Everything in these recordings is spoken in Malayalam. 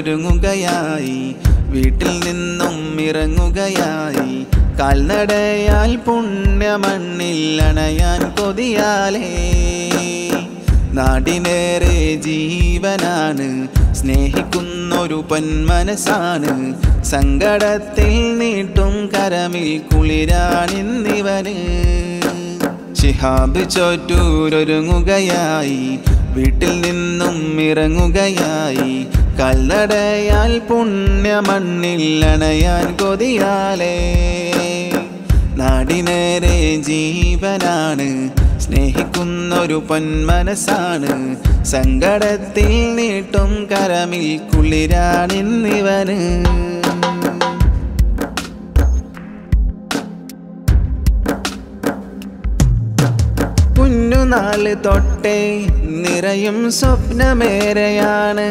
ചൊറ്റൂരൊരുങ്ങുകയായി വീട്ടിൽ നിന്നും ഇറങ്ങുകയായി. കാൽനടയാൽ പുണ്യമണ്ണിൽ അണയാൻ കൊതിയാലേ. നാടിനേറെ ജീവനാണ്. സ്നേഹിക്കുന്നൊരു പൊന്മനസാണ് സങ്കടത്തിൽ നീട്ടും കരമിൽ കുളിരാണിന്നിവന്. ശിഹാബ് ചോറ്റൂരൊരുങ്ങുകയായി. വീട്ടിൽ നിന്നും ഇറങ്ങുകയായി. കല്ലടയാൽ പുണ്യമണ്ണിൽ അണയാൻ കൊതിയാലേ. നാടിനേരെ ജീവനാണ്. സ്നേഹിക്കുന്നൊരു പൊന്മനസാണ് സങ്കടത്തിൽ നീട്ടും കരമിൽ കുളിരാണിന്നിവന്. കുഞ്ഞുനാൾ തൊട്ടേ നിറയും സ്വപ്നമേറെയാണ്.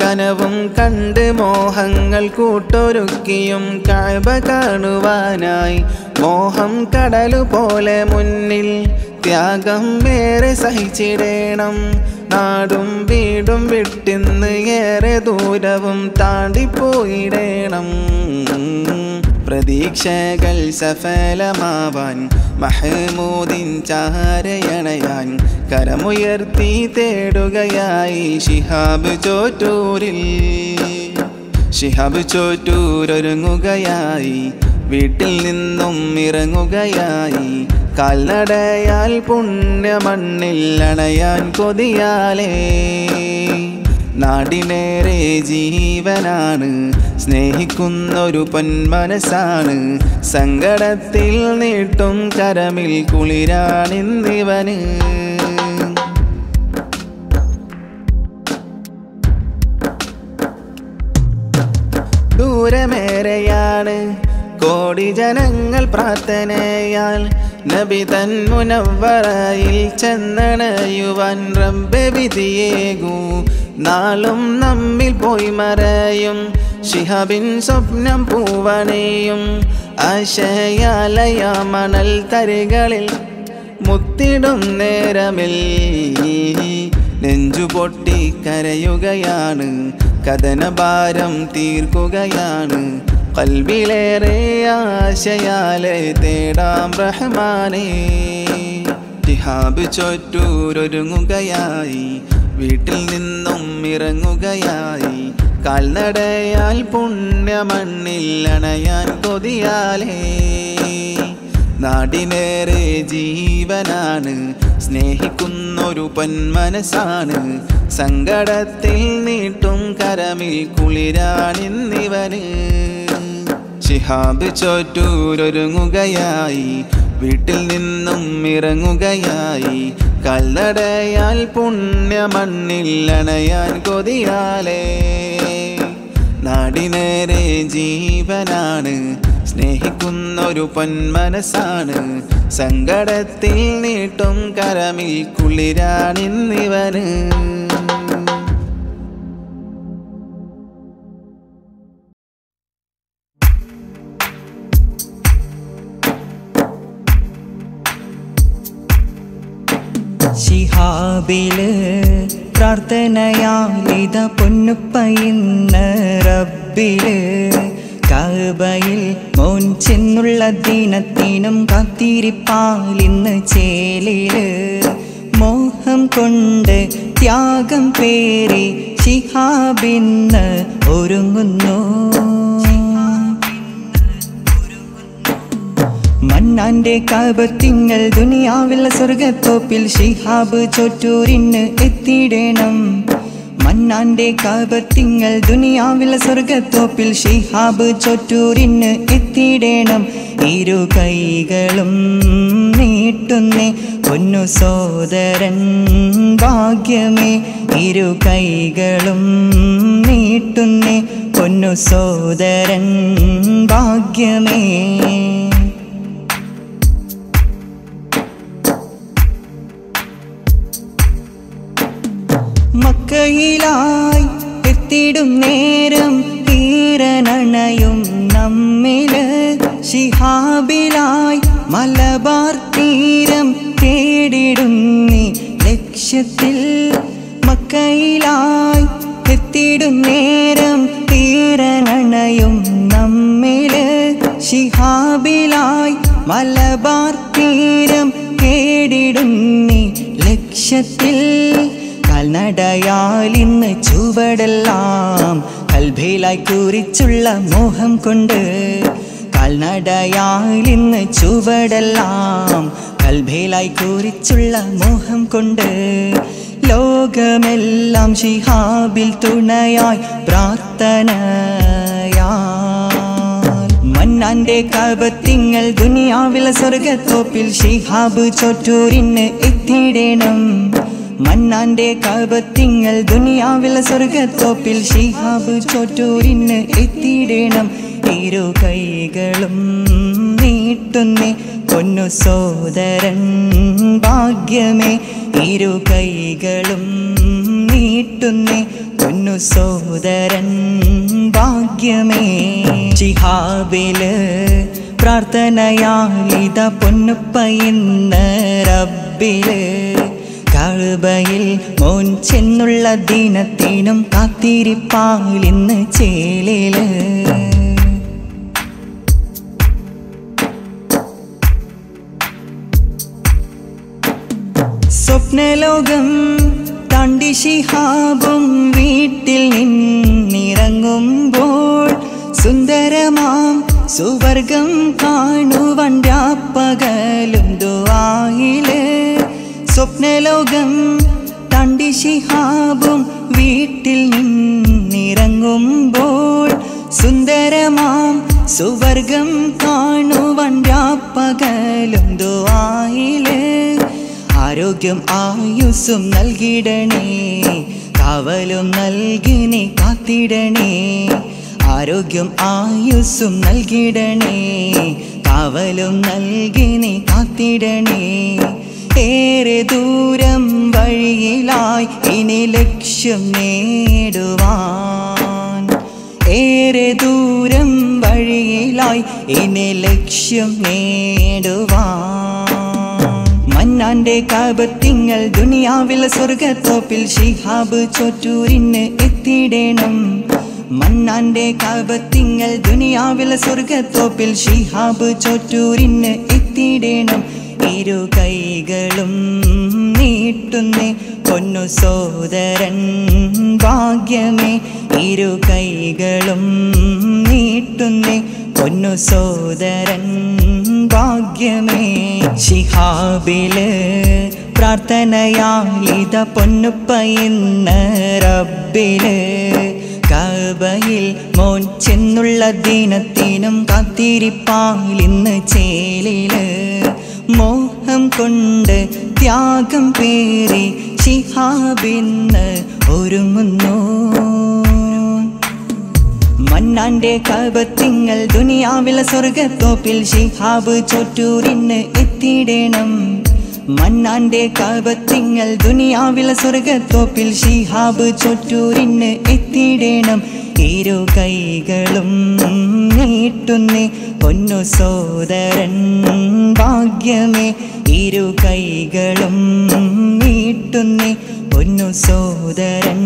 കനവും കണ്ട് മോഹങ്ങൾ കൂട്ടൊരുക്കിയും കാഴ്ബ കാണുവാനായി. മോഹം കടലു പോലെ മുന്നിൽ ത്യാഗം വേറെ സഹിച്ചിടേണം. നാടും വീടും വിട്ടിന്ന് ഏറെ ദൂരവും താണ്ടിപ്പോയിടേണം. പ്രതീക്ഷകൾ സഫലമാവാൻ മഹമൂദിൻ ചാരയണയാൻ കരമുയർത്തി തേടുകയായി ഷിഹാബ് ചോറ്റൂരിൽ. ഷിഹാബ് ചോറ്റൂരൊരുങ്ങുകയായി വീട്ടിൽ നിന്നും ഇറങ്ങുകയായി കാൽനടയാൽ പുണ്യമണ്ണിൽ അണയാൻ കൊതിയാലേ. നാടിനേറെ ജീവനാണ്. സ്നേഹിക്കുന്നൊരു പൊന്മനസാണ് സങ്കടത്തിൽ നീട്ടും കരമിൽ കുളിരാണിന്നിവന് ദൂരമേറെയാണ് കോടി ജനങ്ങൾ പ്രാർത്ഥനയാൽ നബി തൻ മുനവറയിൽ ചെന്നണയുവാൻ റബ്ബെ വിധിയേകൂ. നാളും നമ്മിൽ പോയി മറയും. ശിഹാബിൻ സ്വപ്നം പൂവണയും. ആശയാലയ മണൽ തരികളിൽ മുത്തിടും നേരമിൽ. നെഞ്ചു പൊട്ടി കരയുകയാണ്. കഥനഭാരം തീർക്കുകയാണ്. കൽവിലേറെ ആശയാലെ തേടാം റഹ്മാനേ. ഷിഹാബ് ചൊറ്റൂരൊരുങ്ങുകയായി. വീട്ടിൽ നിന്നും ഇറങ്ങുകയായി. കാൽനടയാൽ പുണ്യമണ്ണിൽ അണയാൻ കൊതിയാലേ. നാടിനേറെ ജീവനാണ് സ്നേഹിക്കുന്നൊരു പൊന്മനസാണ് സങ്കടത്തിൽ നീട്ടും കരമിൽ കുളിരാണിന്നിവന് ശിഹാബ് ചോറ്റൂരൊരുങ്ങുകയായി വീട്ടിൽ നിന്നും ഇറങ്ങുകയായി. കല്ലടയാൽ പുണ്യമണ്ണിൽ അണയാൻ കൊതിയാലേ. നാടിനേരെ ജീവനാണ് സ്നേഹിക്കുന്ന സ്നേഹിക്കുന്നൊരു പൊന്മനസ്സാണ്. സങ്കടത്തിൽ നീട്ടും കരമിൽ കുളിരാണിന്നിവന്. ശിഹാബിൽ പ്രാർത്ഥനയാലിത പൊന്നുപ്പ ഇന്ന് റബ്ബിൽ കബയിൽ മോൻ ചെന്നുള്ള ദിനത്തിനും കാത്തിരിപ്പാലിന്ന് ചേലിൽ മോഹം കൊണ്ട് ത്യാഗം പേറി ശിഹാബിന്ന് ഒരുങ്ങുന്നു. മന്നാന്റെ കാപത്തിങ്ങൾ ദുനിയാവിലെ സ്വർഗത്തോപ്പിൽ ഷിഹാബ് ചോറ്റൂരിന് എത്തിയിടണം. മന്നാന്റെ കാപത്തിങ്ങൾ ദുനിയാവിലെ സ്വർഗത്തോപ്പിൽ ഷിഹാബ് ചോറ്റൂരിന് എത്തിയിടണം. ഇരു കൈകളും നീട്ടുന്നേ പൊന്നു സോദരൻ ഭാഗ്യമേ. ഇരു കൈകളും നീട്ടുന്നേ പൊന്നു സോദരൻ ഭാഗ്യമേ. മക്കയിലായി എത്തിടും നേരം തീരനണയും നമ്മിൽ ശിഹാബിലായി മലബാർ തീരം തേടിടുന്നി ലക്ഷ്യത്തിൽ. മക്കയിലായി എത്തിടും നേരം തീരനണയും നമ്മിൽ ശിഹാബിലായി മലബാർ തീരം തേടിടുന്നി ലക്ഷ്യത്തിൽ. കാൽനടയാൽ ചുവടെല്ലാം കൽഭയിലായി കുറിച്ചുള്ള മോഹം കൊണ്ട്. കാൽനടയാൽ ഇന്ന് ചുവടെല്ലാം കൽഭയിലായി കുറിച്ചുള്ള മോഹം കൊണ്ട്. ലോകമെല്ലാം ഷിഹാബിൽ തുണയായി പ്രാർത്ഥന മന്നാന്റെ കാപത്തിങ്ങൾ ദുനിയാവിലെ സ്വർഗത്തോപ്പിൽ ഷിഹാബ് ചൊറ്റൂരിന് എത്തിയിടണം. മന്നാന്റെ കാപത്തിങ്ങൾ ദുനിയാവിലെ സ്വർഗത്തോപ്പിൽ ഷിഹാബ് ചോറ്റൂരിന് എത്തിയിടണം. ഇരു കൈകളും നീട്ടുന്നേ പൊന്നു സോദരൻ ഭാഗ്യമേ. ഇരു കൈകളും നീട്ടുന്നേ പൊന്നു സോദരൻ ഭാഗ്യമേ. ഷിഹാബിൽ പ്രാർത്ഥനയാലിത പൊന്നുപ്പ ഇന്ന് റബ്ബിൽ. കഴുബയിൽ മോൻ ചെന്നുള്ള ദിനത്തിനും കാത്തിരിപ്പാലിന്ന് ചേലിൽ. സ്വപ്നലോകം താണ്ടി ശിഹാബും വീട്ടിൽ നിന്നിറങ്ങുമ്പോൾ സുന്ദരമാം സുവർഗം കാണുവൻ രാപ്പകലും ദുആയിൽ. സ്വപ്നലോകം തണ്ടി ശിഹാബും വീട്ടിൽ നിന്നിറങ്ങുമ്പോൾ സുന്ദരമാം സുവർഗം കാണുവൻ രാപ്പകലും ആരോഗ്യം ആയുസ്സും നൽകിടണേ കാവലും നൽകി നീ കാത്തിടണേ ആരോഗ്യം ആയുസ്സും നൽകിടണേ കാവലും നൽകി നീ കാത്തിടണേ. ഏറെ ദൂരം വഴിയിലായി ഇനി ലക്ഷ്യം നേടുവാൻ. ഏറെ ദൂരം വഴിയിലായി ഇനി ലക്ഷ്യം നേടുവാൻ. മന്നാന്റെ കാപത്തിങ്ങൾ ദുനിയാവിലെ സ്വർഗത്തോപ്പിൽ ഷിഹാബ് ചോറ്റൂരിന് എത്തിയിടണം. മന്നാന്റെ കാപത്തിങ്ങൾ ദുനിയാവിലെ സ്വർഗത്തോപ്പിൽ ഷിഹാബ് ചോറ്റൂരിന് എത്തിയിടണം. ഇരു കൈകളും നീട്ടുന്നേ. പൊന്നു സോദരൻ ഭാഗ്യമേ. ഇരു കൈകളും നീട്ടുന്നേ. പൊന്നു സോദരൻ ഭാഗ്യമേ. ശിഹാബിൽ പ്രാർത്ഥനയാലിത പൊന്നുപ്പ ഇന്ന് റബ്ബിൽ കബയിൽ മോൻ ചെന്നുള്ള ദിനത്തിനും കാത്തിരിപ്പാലിന്ന് ചേലിൽ മോഹം കൊണ്ട് ത്യാഗം പേറി ശിഹാബിന്ന് ഒരുങ്ങുന്നു. മന്നാന്റെ കപത്തിങ്ങൾ ദുനിയാവിലെ സ്വർഗത്തോപ്പിൽ ശിഹാബ് ചൊറ്റൂരിന്ന് എത്തിയിടണം. മന്നാന്റെ കപത്തിങ്ങൾ ദുനിയാവിലെ സ്വർഗത്തോപ്പിൽ ശിഹാബ് ചൊറ്റൂരിന്ന് എത്തിയിടണം. ഇരു കൈകളും നീട്ടുന്നേ. പൊന്നു സോദരൻ ഭാഗ്യമേ ഇരു കൈകളും നീട്ടുന്നേ. പൊന്നു സോദരൻ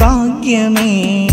ഭാഗ്യമേ.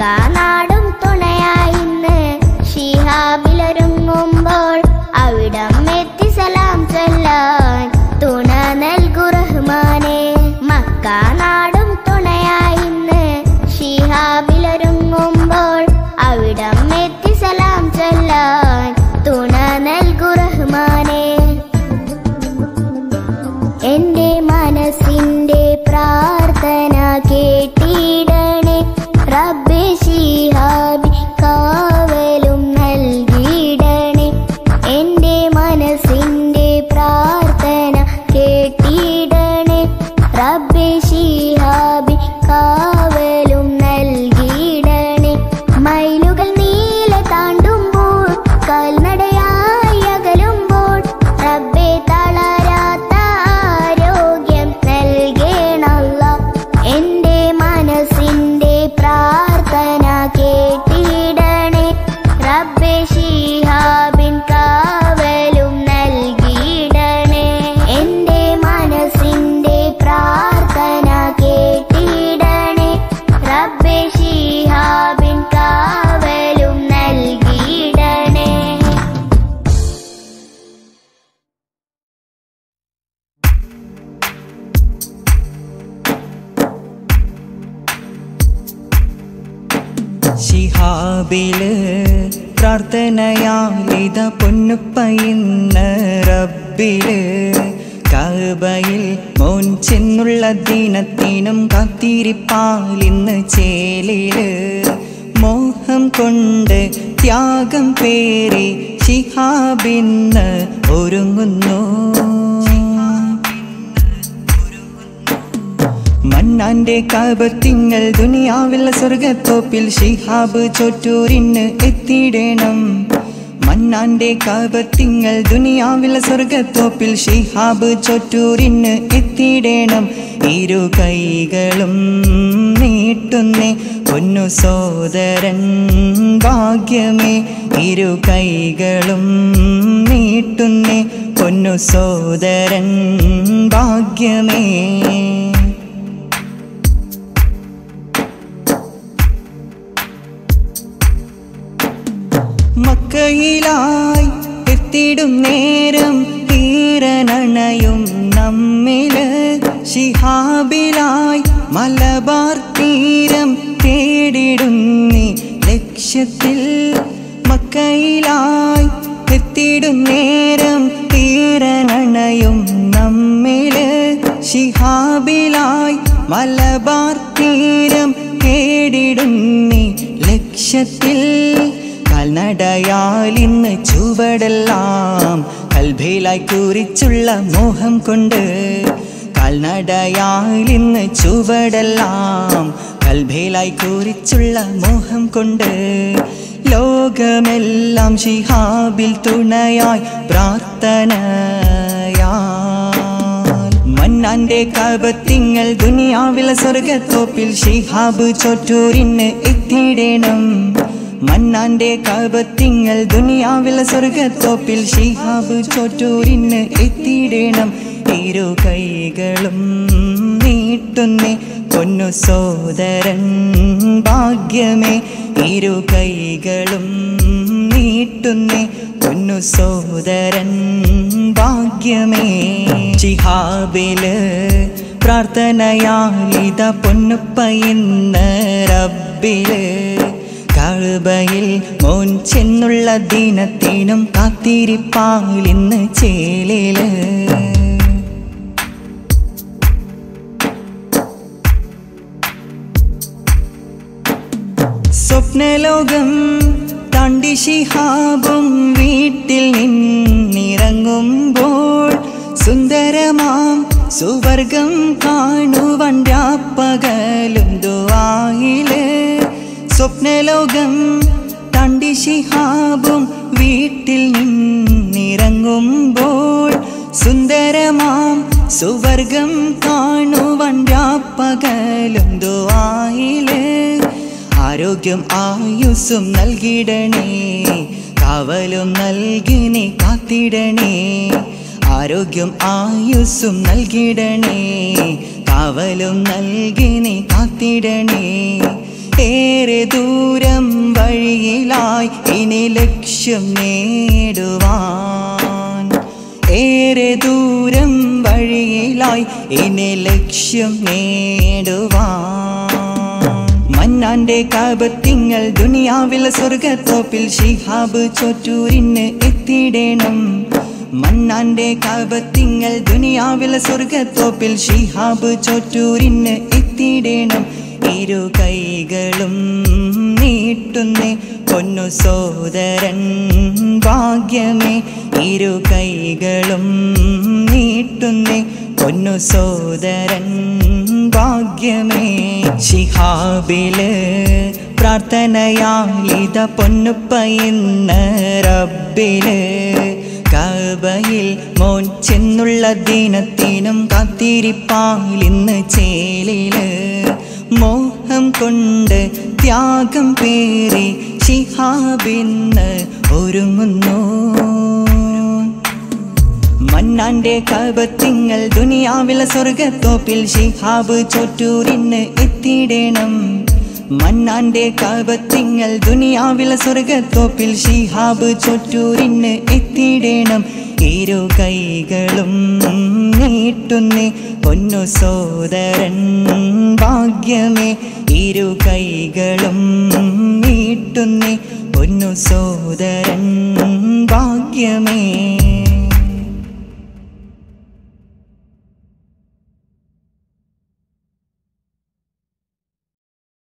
കാനാടും തുണയായിന്ന് ഷിഹാബിലൊരുങ്ങുമ്പോൾ അവിടം എത്തി സലാം ചൊല്ലാൻ തുണ നൽകു റഹ്മാനെ. മക്കാനാടും തുണയായിന്ന് ഷിഹാബിലൊരുങ്ങുമ്പോൾ അവിടം എത്തി സലാം ചൊല്ലാൻ തുണ നൽകി ദിനത്തിനും കാത്തിരിപ്പാലിന്ന് ചേലിൽ മോഹം കൊണ്ട് ത്യാഗം പേറി ശിഹാബിന്ന് ഒരുങ്ങുന്നു. മന്നാന്റെ കാപത്തിങ്ങൾ ദുനിയാവിലെ സ്വർഗത്തോപ്പിൽ ഷിഹാബ് ചോറ്റൂരിന് എത്തിയിടണം. മന്നാന്റെ കാപത്തിങ്ങൾ ദുനിയാവിലെ സ്വർഗത്തോപ്പിൽ ഷിഹാബ് ചോറ്റൂരിന് എത്തിയിടണം. ഇരു കൈകളും നീട്ടുന്നേ. പൊന്നു സോദരൻ ഭാഗ്യമേ. ഇരു കൈകളും നീട്ടുന്നേ. പൊന്നു സോദരൻ ഭാഗ്യമേ. മക്കയിലായി എത്തിടും നേരം തീരനണയും നമ്മിൽ. ഷിഹാബിലായി മലബാർ തീരം തേടിടുന്നേ. ലക്ഷ്യത്തിൽ മക്കയിലായി എത്തിടും നേരം തീരനണയും നമ്മിൽ. ശിഹാബിലായി മലബാർ തീരം തേടിടുന്നേ. ലക്ഷ്യത്തിൽ കാൽനടയാൽ ഇന്ന് ചുവടെല്ലാം കൽഭയിലായി കുറിച്ചുള്ള മോഹം കൊണ്ട് കാൽനടയാൽ ഇന്ന് ചുവടെല്ലാം കൽഭേലായി കുറിച്ചുള്ള മോഹം കൊണ്ട് ലോകമെല്ലാം ഷിഹാബിൽ തുണയായി പ്രാർത്ഥന മന്നാന്റെ കാപത്തിങ്ങൾ ദുനിയാവിലെ സ്വർഗത്തോപ്പിൽ ഷിഹാബ് ചൊറ്റൂരിന് എത്തിയിടണം. മന്നാന്റെ കാപത്തിങ്ങൾ ദുനിയാവിലെ സ്വർഗത്തോപ്പിൽ ഷിഹാബ് ചൊറ്റൂരിന് എത്തിയിടണം. ഇരു കൈകളും നീട്ടുന്നേ. പൊന്നു സോദരൻ ഭാഗ്യമേ. ഇരു കൈകളും നീട്ടുന്നേ. പൊന്നു സോദരൻ ഭാഗ്യമേ. ജിഹാബിൽ പ്രാർത്ഥനയാലിത പൊന്നുപ്പയിന്ന് റബ്ബിൽ. കഴുബയിൽ മോൻ ചെന്നുള്ള ദിനത്തിനും കാത്തിരിപ്പാലിന്ന് ചേലിൽ. സ്വപ്നലോകം താണ്ടി ശിഹാബും വീട്ടിൽ നിന്നിറങ്ങുമ്പോൾ സുന്ദരമാം സുവർഗം കാണുവണ്ടാപ്പകലും ദുവായിൽ സ്വപ്നലോകം താണ്ടി ശിഹാബും വീട്ടിൽ നിന്നിറങ്ങുമ്പോൾ സുന്ദരമാം സുവർഗം കാണുവണ്ടാപ്പകലും ദുവായിൽ ആരോഗ്യം ആയുസ്സും നൽകിടണേ. കാവലും നൽകിനെ കാത്തിടണേ. ആരോഗ്യം ആയുസ്സും നൽകിടണേ. കാവലും നൽകിനെ കാത്തിടണേ. ഏറെ ദൂരം വഴിയിലായി ഇനി ലക്ഷ്യം നേടുവാൻ. ഏറെ ദൂരം വഴിയിലായി ഇനി ലക്ഷ്യം നേടുവാൻ. മന്നാന്റെ കാപത്തിങ്ങൾ ദുനിയാവിലെ സ്വർഗത്തോപ്പിൽ ഷിഹാബ് ചോറ്റൂരിന് എത്തിയിടേണം. മണ്ണാന്റെ കാപത്തിങ്ങൾ ദുനിയാവിലെ സ്വർഗത്തോപ്പിൽ ഷിഹാബ് ചോറ്റൂരിന് എത്തിയിടേണം. ഇരു കൈകളും നീട്ടുന്നേ പൊന്നു സോദരൻ ഭാഗ്യമേ. ഇരു കൈകളും നീട്ടുന്നേ പൊന്നു സോദരൻ ഭാഗ്യമേ. ശിഹാബിൽ പ്രാർത്ഥനയാലിത പൊന്നുപ്പ ഇന്ന് റബ്ബിൽ കബയിൽ മോൻ ചെന്നുള്ള ദിനത്തിനും കാത്തിരിപ്പാലിന്ന് ചേലിൽ മോഹം കൊണ്ട് ത്യാഗം പേറി ശിഹാബിന്ന് ഒരുങ്ങുന്നു. മന്നാന്റെ കപത്തിങ്ങൾ ദുനിയാവിലെ സ്വർഗത്തോപ്പിൽ ഷിഹാബ് ചോറ്റൂരിന് എത്തിയിടണം. മന്നാന്റെ കപത്തിങ്ങൾ ദുനിയാവിലെ സ്വർഗത്തോപ്പിൽ ഷിഹാബ് ചോറ്റൂരിന് എത്തിയിടണം. ഇരു കൈകളും നീട്ടുന്നേ പൊന്നു സോദരൻ ഭാഗ്യമേ. ഇരു കൈകളും നീട്ടു നീട്ടുന്നേ പൊന്നു സോദരൻ ഭാഗ്യമേ.